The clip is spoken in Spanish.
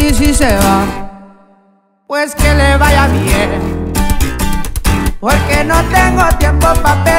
Y si se va, pues que le vaya bien. Porque no tengo tiempo para.